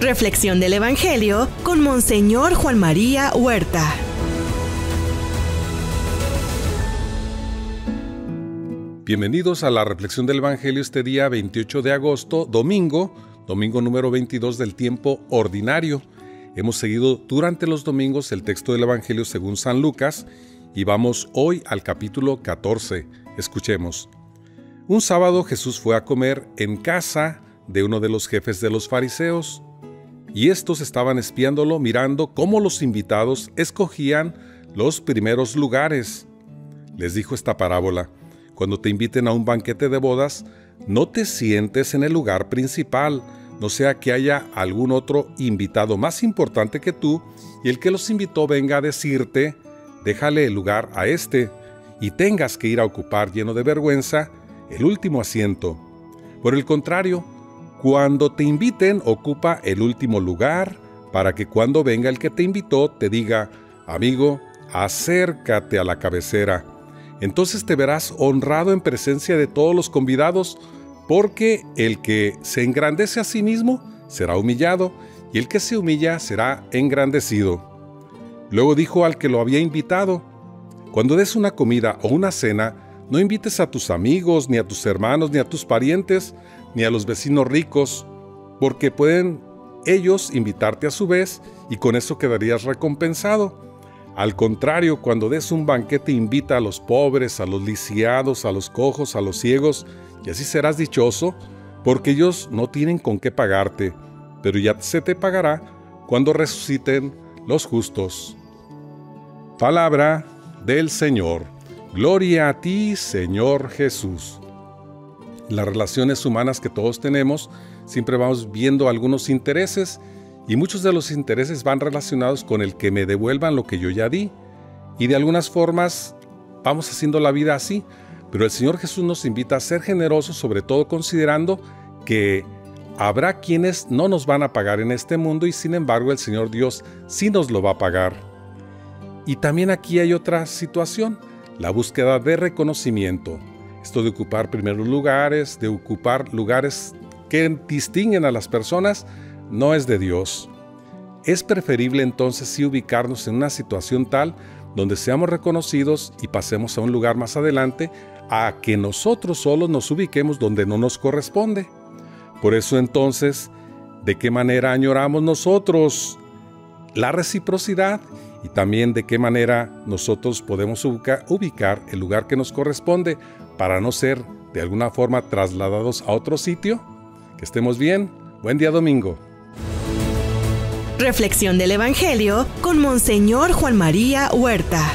Reflexión del Evangelio con Monseñor Juan María Huerta. Bienvenidos a la reflexión del Evangelio este día 28 de agosto, domingo, domingo número 22 del tiempo ordinario. Hemos seguido durante los domingos el texto del Evangelio según San Lucas y vamos hoy al capítulo 14. Escuchemos. Un sábado Jesús fue a comer en casa de uno de los jefes de los fariseos y estos estaban espiándolo mirando cómo los invitados escogían los primeros lugares. Les dijo esta parábola, cuando te inviten a un banquete de bodas, no te sientes en el lugar principal, no sea que haya algún otro invitado más importante que tú y el que los invitó venga a decirte, déjale el lugar a este, y tengas que ir a ocupar lleno de vergüenza el último asiento. Por el contrario, cuando te inviten, ocupa el último lugar para que cuando venga el que te invitó te diga, amigo, acércate a la cabecera. Entonces te verás honrado en presencia de todos los convidados, porque el que se engrandece a sí mismo será humillado, y el que se humilla será engrandecido. Luego dijo al que lo había invitado, cuando des una comida o una cena, no invites a tus amigos, ni a tus hermanos, ni a tus parientes, ni a los vecinos ricos, porque pueden ellos invitarte a su vez y con eso quedarías recompensado. Al contrario, cuando des un banquete invita a los pobres, a los lisiados, a los cojos, a los ciegos, y así serás dichoso, porque ellos no tienen con qué pagarte, pero ya se te pagará cuando resuciten los justos. Palabra del Señor. Gloria a ti, Señor Jesús las relaciones humanas que todos tenemos, siempre vamos viendo algunos intereses y muchos de los intereses van relacionados con el que me devuelvan lo que yo ya di. Y de algunas formas vamos haciendo la vida así, pero el Señor Jesús nos invita a ser generosos, sobre todo considerando que habrá quienes no nos van a pagar en este mundo y sin embargo el Señor Dios sí nos lo va a pagar. Y también aquí hay otra situación, la búsqueda de reconocimiento. Esto de ocupar primeros lugares, de ocupar lugares que distinguen a las personas, no es de Dios. Es preferible entonces sí ubicarnos en una situación tal donde seamos reconocidos y pasemos a un lugar más adelante a que nosotros solos nos ubiquemos donde no nos corresponde. Por eso entonces, ¿de qué manera añoramos nosotros la reciprocidad y también de qué manera nosotros podemos ubicar el lugar que nos corresponde para no ser de alguna forma trasladados a otro sitio? Que estemos bien. Buen día domingo. Reflexión del Evangelio con Monseñor Juan María Huerta.